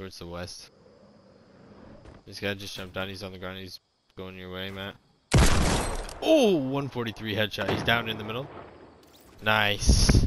towards the west. This guy just jumped down. He's on the ground. He's going your way, Matt. Oh, 143 headshot. He's down in the middle. Nice.